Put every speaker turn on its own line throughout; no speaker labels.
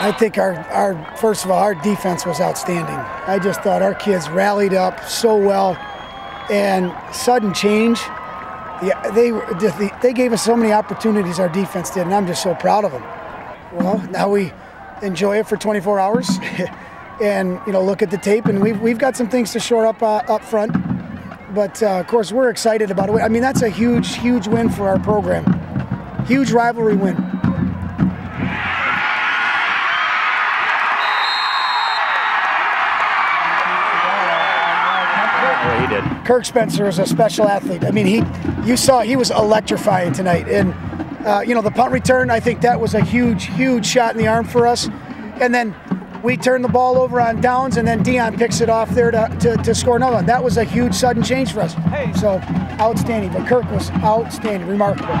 I think our, our first of all, our defense was outstanding. I just thought our kids rallied up so well, and sudden change. Yeah, they they gave us so many opportunities. Our defense did, and I'm just so proud of them. Well, now we enjoy it for 24 hours, and you know look at the tape, and we've we've got some things to shore up uh, up front. But uh, of course, we're excited about it. I mean, that's a huge, huge win for our program. Huge rivalry win.
Did.
Kirk Spencer is a special athlete. I mean, he, you saw he was electrifying tonight, and uh, you know the punt return. I think that was a huge, huge shot in the arm for us. And then we turn the ball over on downs, and then Dion picks it off there to, to, to score another one. That was a huge sudden change for us. So outstanding. But Kirk was outstanding, remarkable.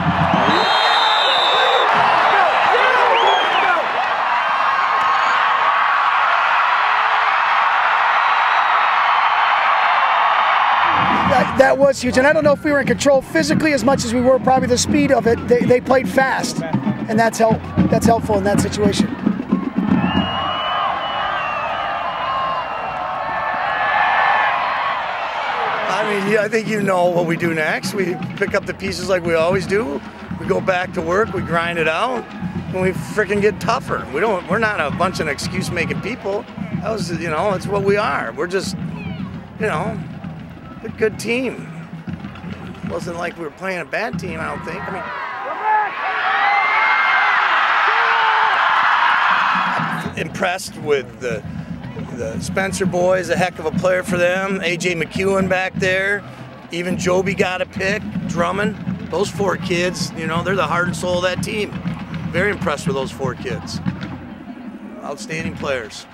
That was huge. And I don't know if we were in control physically as much as we were probably the speed of it. They, they played fast, and that's help. That's helpful in that situation.
I mean, yeah, I think you know what we do next. We pick up the pieces like we always do. We go back to work. We grind it out, and we freaking get tougher. We don't. We're not a bunch of excuse-making people. That was, you know, it's what we are. We're just, you know, a good team. It wasn't like we were playing a bad team, I don't think. I mean, impressed with the the Spencer boys, a heck of a player for them. AJ McEwen back there. Even Joby got a pick. Drummond. Those four kids, you know, they're the heart and soul of that team. Very impressed with those four kids. Outstanding players.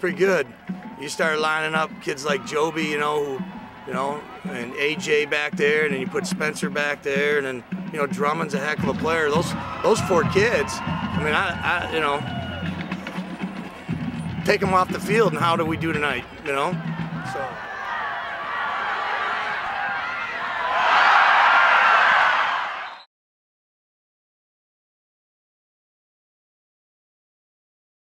Pretty good. You start lining up kids like Joby, you know, who, you know, and AJ back there, and then you put Spencer back there, and then you know Drummond's a heck of a player. Those those four kids. I mean, I, I you know, take them off the field, and how do we do tonight? You know, so.